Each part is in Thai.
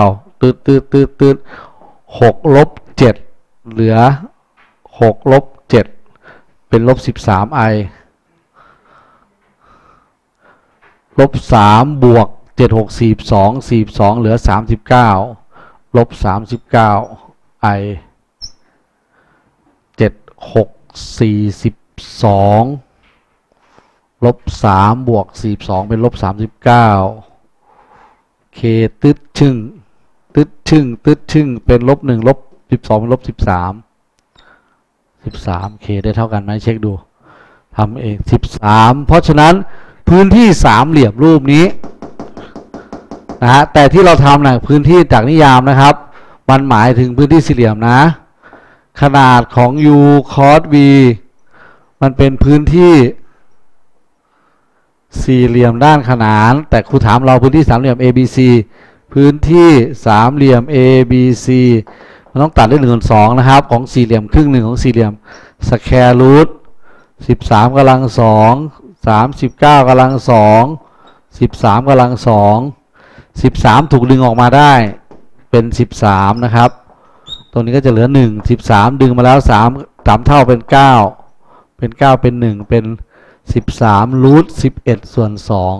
เอาตืดตืดตืดตืดหกลบเจ็ดเหลือหกลบเจ็ดเป็นลบสิบสามไอลบสามบวกเจ็ดหกสี่สองสี่สองเหลือสามสิบเก้าลบสามสิบเก้าไอเจ็ดหกสี่สิบสองลบสามบวกสี่สองเป็นลบสามสิบเก้าเคตึ๊ดชึ่ง ตึ๊ดชึ่งตึ๊ดชึ่งเป็นลบหนึ่งลบสิบสองเป็นลบสิบสามสิบสามเคได้เท่ากันไหมเช็คดูทำเองสิบสามเพราะฉะนั้นพื้นที่สามเหลี่ยมรูปนี้นะฮะแต่ที่เราทำนะพื้นที่จากนิยามนะครับ มันหมายถึงพื้นที่สี่เหลี่ยมนะ ขนาดของ u cos v มันเป็นพื้นที่สี่เหลี่ยมด้านขนาน แต่ครูถามเราพื้นที่สามเหลี่ยม ABC พื้นที่สามเหลี่ยม ABC มันต้องตัดด้วยหนึ่งส่วนสองนะครับ ของสี่เหลี่ยมครึ่งหนึ่งของสี่เหลี่ยมสแคร์รูทสิบสามกำลังสองสามสิบเก้ากำลังสองสิบสามกำลังสองสิบสามถูกดึงออกมาได้เป็นสิบสามนะครับ ตรงนี้ก็จะเหลือหนึ่งสิบสามดึงมาแล้วสามสามเท่าเป็นเก้าเป็นเก้าเป็นหนึ่งเป็นสิบสามรูทสิบเอ็ดส่วนสอง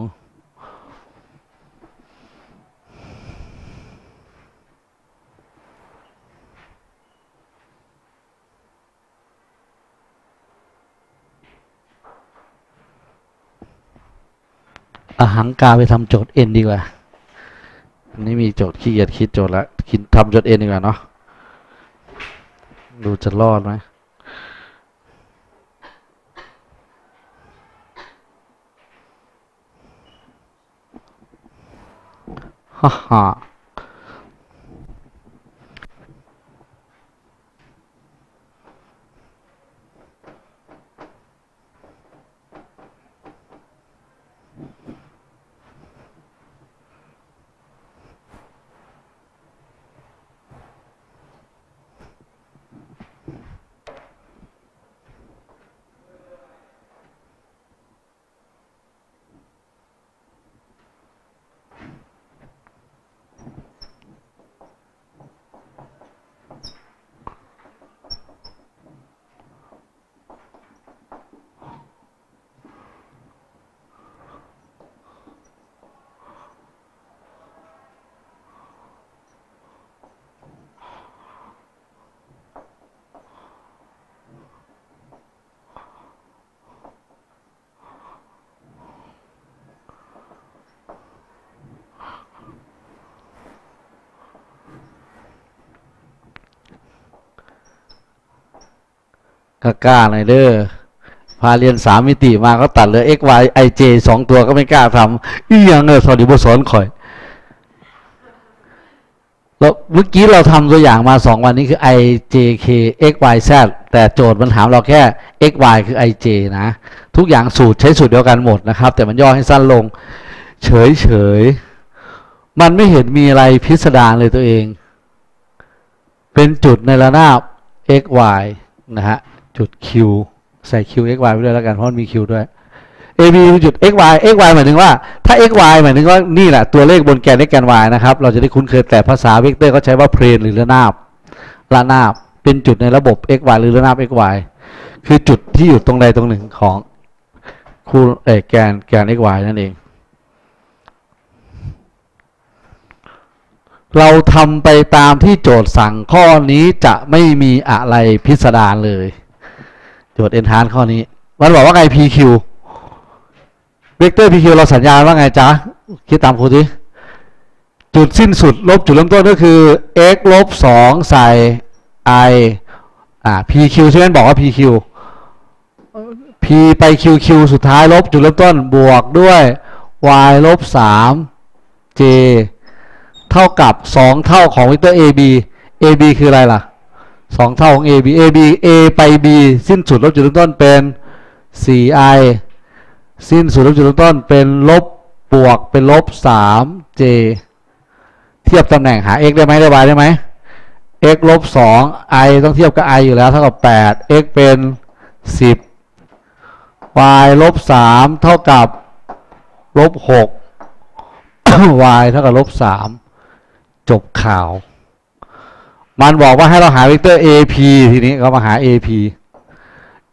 อาหังกาไปทำโจทย์เอ็นดีกว่าอันนี้มีโจทย์ขี้เกียจคิดโจทย์แล้วคิดทำโจทย์เอ็นดีกว่าเนาะดูจะรอดไหมฮ่าฮ่า ก็กล้าหน่อยเด้อพาเรียนสามมิติมาก็ตัดเหลย x y i j สองตัวก็ไม่กล้าทำอีหยังเออสอดีบสอนข่อยแล้วเมื่อกี้เราทำตัวอย่างมาสองวันนี้คือ i j k x y z แต่โจทย์มันถามเราแค่ x y คือ i j นะ ทุกอย่างสูตรใช้สูตรเดียวกันหมดนะครับ แต่มันย่อให้สั้นลง เฉยเฉยมันไม่เห็นมีอะไรพิสดารเลยตัวเอง เป็นจุดในระนาบ x y นะฮะ จุด q ใส่ q x y ไปด้วยแล้วกันเพราะมันมี q ด้วย a b จุด x y x y หมายถึงว่าถ้า x y หมายถึงว่านี่แหละตัวเลขบนแกน x แกน y นะครับ เราจะได้คุ้นเคยแต่ภาษาเวกเตอร์เขาใช้ว่าเพลนหรือระนาบระนาบเป็นจุดในระบบ x y หรือระนาบ x y คือจุดที่อยู่ตรงใดตรงหนึ่งของคูเอแกนแกน x y นั่นเอง เราทำไปตามที่โจทย์สั่งข้อนี้จะไม่มีอะไรพิสดารเลย จทย์ enhance ข้อนี้ มันบอกว่าไง pq เวกเตอร์ pq เราสัญญาณว่าไงจ๊ะ คิดตามครูสิจุดสิ้นสุด ลบจุดเริ่มต้นก็คือ x ลบสองใส่ i อ่า pq ใช่ไหมบอกว่า pq p ไป qq สุดท้ายลบจุดเริ่มต้นบวกด้วย y ลบสาม j เท่ากับสองเท่าของเวกเตอร์ ab ab คืออะไรล่ะ สองเท่าของ ab ab a ไป b สิ้นสุดลบจุดเริ่มต้นเป็น 4i สิ้นสุดลบจุดเริ่มต้นเป็นลบบวกเป็นลบ 3j เทียบตำแหน่งหา x ได้ไหมได้ y ได้ไหม x ลบ 2 i ต้องเทียบกับ i อยู่แล้วเท่ากับ 8 x เป็น 10 y ลบ 3 เท่ากับลบ 6 y เท่ากับลบ 3 จบข่าว มันบอกว่าให้เราหาเวกเตอร์ AP ทีนี้ก็มาหา AP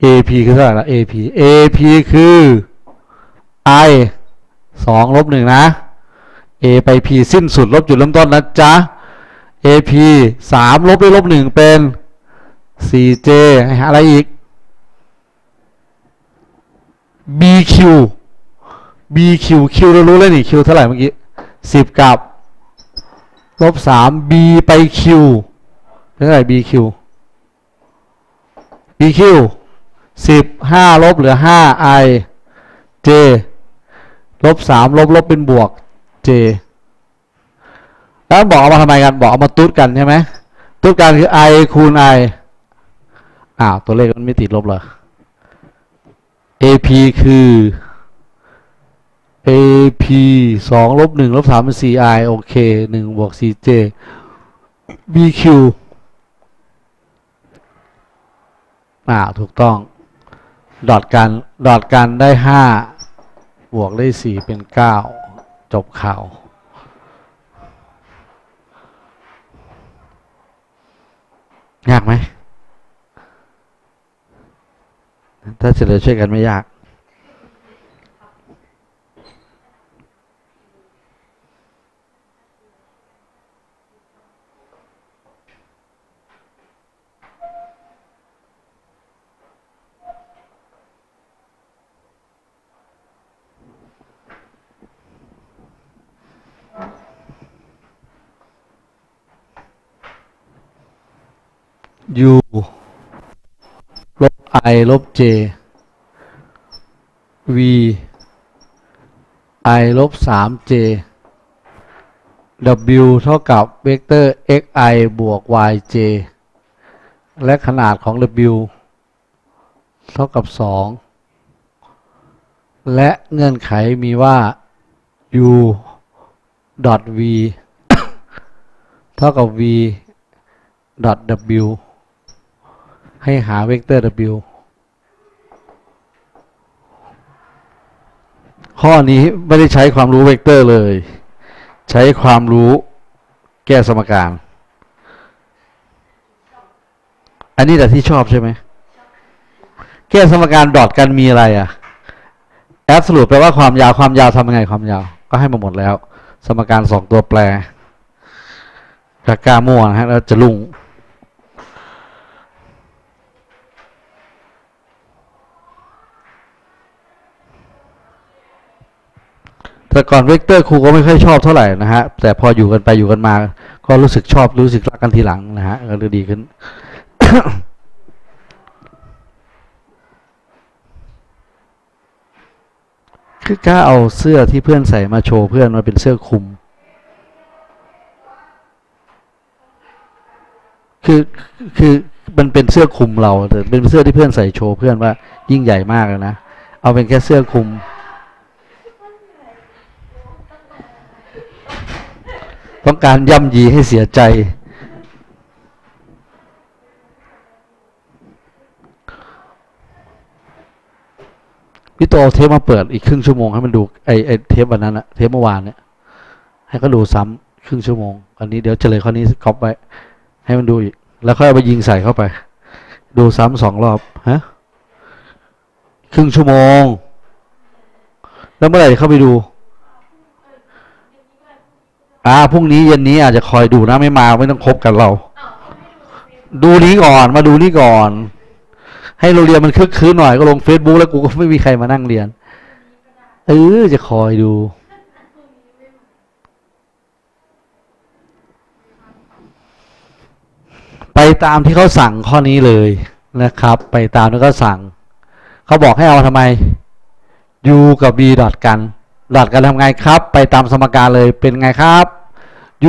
AP คือเท่าไหร่ละ AP AP คือ I สองลบหนึ่งนะ A ไป P สิ้นสุดลบจุดเริ่มต้นนะจ๊ะ AP สามลบด้วยลบหนึ่งเป็น 4J หาอะไรอีก BQ BQ Q เรารู้แล้วนี่ Q เท่าไหร่เมื่อกี้สิบกับ ลบสาม B ไป Q เท่าไหร่ BQ BQ สิบห้าลบเหลือห้า I J ลบสามลบลบเป็นบวก J แล้วบอกเอามาทำไมกัน บอกเอามาตุ๊ดกันใช่ไหมตุ๊ดกันคือ I คูณ I อ้าว ตัวเลขมันไม่ติดลบเหรอ AP คือ AP สองลบหนึ่งลบสามเป็น CI โอเคหนึ่งบวก CJ BQ อ่าถูกต้อง ดอดกัน ดอดกันได้ห้าบวกได้สี่เป็นเก้าจบข่าวยากไหม ถ้าเฉลยช่วยกันไม่ยาก u ลบ i ลบ j v i ลบ 3j w เท่ากับเวกเตอร์ xi บวก yj และขนาดของ w เท่ากับ 2 และเงื่อนไขมีว่า u dot v เท่ากับ v dot w ให้หาเวกเตอร์ w ข้อนี้ไม่ได้ใช้ความรู้เวกเตอร์เลย ใช้ความรู้แก้สมการ อันนี้แต่ที่ชอบใช่ไหม แก้สมการดอทกันมีอะไรอะแอบสรุปแปลว่าความยาวความยาวทำยังไงความยาว ก็ให้มาหมดแล้ว สมการสองตัวแปรกากาม่วนะฮะแล้วจะลุ่ง แต่ก่อนเวกเตอร์ครูก็ไม่ค่อยชอบเท่าไหร่นะฮะ แต่พออยู่กันไปอยู่กันมา ก็รู้สึกชอบรู้สึกรักกันทีหลังนะฮะก็ดีขึ้นคือกล้าเอาเสื้อที่เพื่อนใส่มาโชว์เพื่อนมาเป็นเสื้อคลุม คือคือมันเป็นเสื้อคลุมเราแต่เป็นเสื้อที่เพื่อนใส่โชว์เพื่อนว่ายิ่งใหญ่มากเลยนะ เอาเป็นแค่เสื้อคลุม ต้องการย่ำยีให้เสียใจ พี่โตเอาเทปมาเปิดอีกครึ่งชั่วโมงให้มันดูไอไอเทปวันนั้นอะเทปเมื่อวานเนี่ยให้เขาดูซ้ำครึ่งชั่วโมง อันนี้เดี๋ยวเฉลยข้อนี้ก๊อปไว้ให้มันดูอีก แล้วค่อยเอาไปยิงใส่เข้าไป ดูซ้ำสองรอบฮะครึ่งชั่วโมง แล้วเมื่อไหร่เข้าไปดู อ่าพรุ่งนี้เย็นนี้อาจจะคอยดูนะไม่มาไม่ต้องคบกันเรา ดูนี้ก่อนมาดูนี่ก่อน ให้เราเรียนมันคึกคืนหน่อยก็ลงเฟซบุ๊กแล้วกูก็ไม่มีใครมานั่งเรียนเออจะคอยดูไปตามที่เขาสั่งข้อนี้เลยนะครับ ไปตามที่เขาสั่ง เขาบอกให้เอาทำไม u กับ v ดอทกัน ดอทกันทำไงครับ ไปตามสมการเลยเป็นไงครับ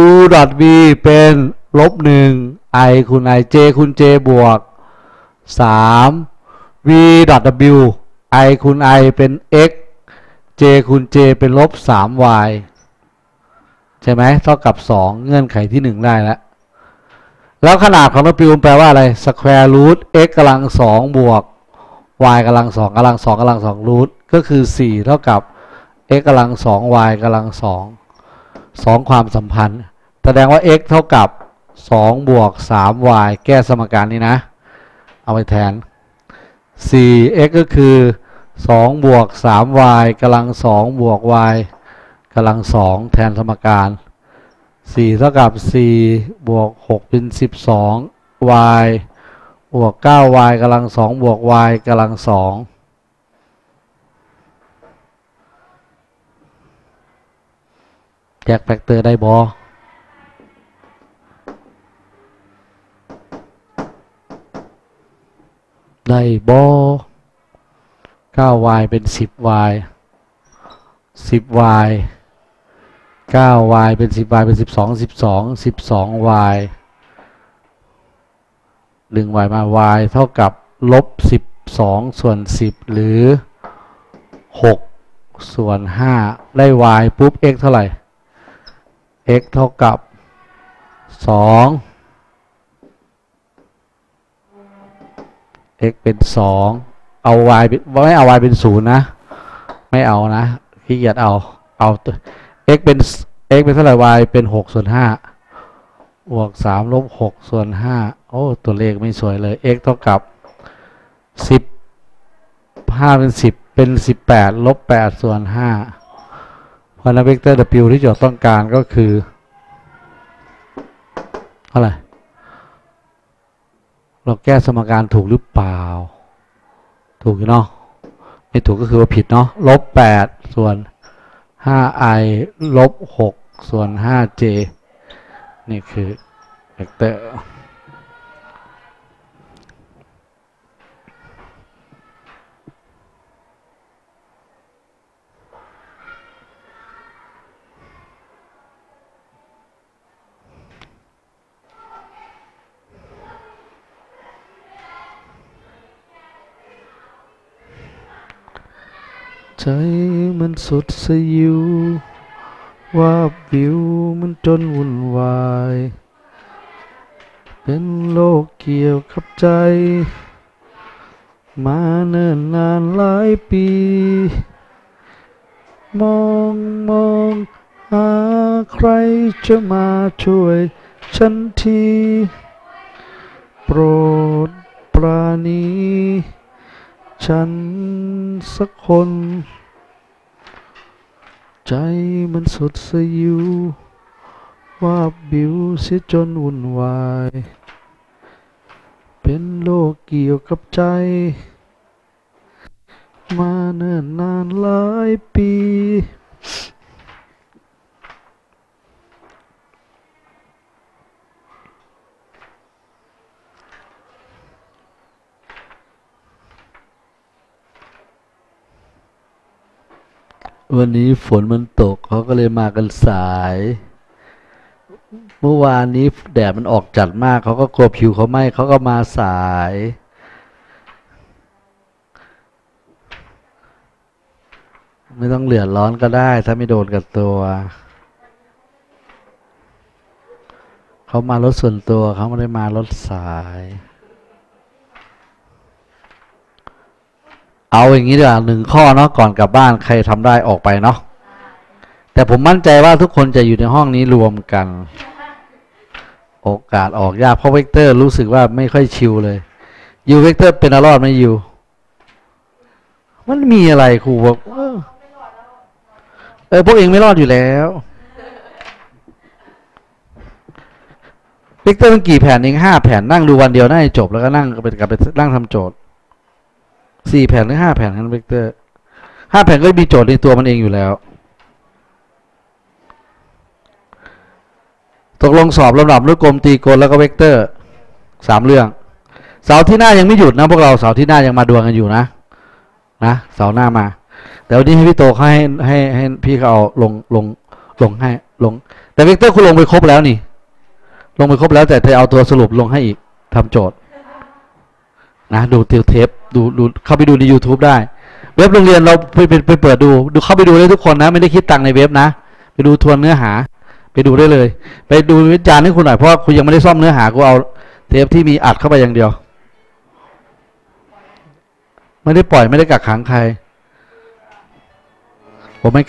u ดอท v เป็นลบหนึ่ง i คูณ i j คูณ j บวกสาม v ดอท w i คูณ i เป็น x j คูณ j เป็นลบสาม y ใช่ไหมเท่ากับสองเงื่อนไขที่หนึ่งได้แล้ว แล้วขนาดของ w แปลว่าอะไร square root x กำลังสองบวก y กำลังสองกำลังสองกำลังสอง root ก็คือสี่เท่ากับ x กำลังสอง y กำลังสองสองความสัมพันธ์แต่แสดงว่า x เท่ากับ2บวก 3y แก้สมการนี้นะ เอาไปแทน 4x ก็คือ2บวก 3y กำลัง2บวก y กำลัง 2 แทนสมการ 4 เท่ากับ 4 บวก 6 เป็น 12 y บวก 9y กำลัง 2 บวก y กำลัง 2 แยกแฟกเตอร์ได้บอได้บอ 9y เป็น 10y 10y 9y เป็น 10y เป็น 12 12 12y ดึง y มา y เท่ากับลบ 12 ส่วน 10 หรือ 6 ส่วน 5 ได้ y ปุ๊บ x เท่าไหร่ x เท่ากับ 2 x เป็น 2 เอา y ไม่เอา y เป็น 0 นะ ไม่เอานะขี้เกียจเอา เอา x เป็น x เป็นเท่าไหร่ y เป็น 6 ส่วน 5บวก 3 ลบ 6 ส่วน 5 โอ้ ตัวเลขไม่สวยเลย x เท่ากับ 10 5 เป็น 10 เป็น 18 ลบ 8 ส่วน 5 ราะนั้นเวกเตอร์ w ที่โจทย์ต้องการก็คือเท่าไหร่เราแก้สมการถูกหรือเปล่า ถูกเนาะไม่ถูกก็คือว่าผิดเนาะลบ8ส่วน 5i ลบ6ส่วน 5j นี่คือเวกเตอร์ ใจมันสุดสยิวว่าบวิวมันจนวุ่นวาย เป็นโลกเกี่ยวกับใจ มาเนิ่นนานหลายปี มองมองหาใครจะมาช่วยฉันที โปรดปราณี ฉันสักคน ใจมันสุดสยิวว่าบบิวเสียจนวุ่นวาย เป็นโลกเกี่ยวกับใจ มาเนิ่นนานหลายปี วันนี้ฝนมันตกเขาก็เลยมากันสาย เมื่อวานนี้แดดมันออกจัดมากเขาก็กลัวผิวเขาไหม้เขาก็มาสาย ไม่ต้องเหลือดร้อนก็ได้ ถ้าไม่โดนกับตัว เขามารถส่วนตัวเขาไม่ได้มารถสาย เอาอย่างนี้ดีกว่าหนึ่งข้อเนาะก่อนกลับบ้านใครทำได้ออกไปเนาะแต่ผมมั่นใจว่าทุกคนจะอยู่ในห้องนี้รวมกัน โอกาสออกยากเพราะเวกเตอร์รู้สึกว่าไม่ค่อย chill เลย you เวกเตอร์เป็นอรอดไหม you มันมีอะไรครูบอกเออพวกเองไม่รอดอยู่แล้วเวกเตอร์มันกี่แผ่นเองห้าแผ่นนั่งดูวันเดียวน่าจะจบแล้วก็นั่งกลับไปกลับไปนั่งทำโจทย์ สี่แผ่นหรือห้าแผ่นกันเวกเตอร์ห้าแผ่นก็มีโจทย์ในตัวมันเองอยู่แล้ว ตกลงสอบลำดับอนุกรมตรีโกณแล้วก็เวกเตอร์สามเรื่อง เสาร์ที่หน้ายังไม่หยุดนะพวกเราเสาร์ที่หน้ายังมาดวลกันอยู่นะ นะเสาร์หน้ามา แต่วันนี้ให้พี่โตเขาให้ให้ให้พี่เขาเอาลงลงลงให้ลง แต่เวกเตอร์คุณลงไปครบแล้วนี่ ลงไปครบแล้วแต่เธอเอาตัวสรุปลงให้อีกทำโจทย์ นะดูเทปดูดูเข้าไปดูใน YouTube ได้ เว็บโรงเรียนเราไปไปไปเปิดดู ดูเข้าไปดูได้ทุกคนนะ ไม่ได้คิดตังในเว็บนะ ไปดูทวนเนื้อหา ไปดูได้เลย ไปดูวิจารณ์ให้คุณหน่อยเพราะคุณยังไม่ได้ซ่อมเนื้อหากูเอาเทปที่มีอัดเข้าไปอย่างเดียว ไม่ได้ปล่อยไม่ได้กักขังใครผมไม่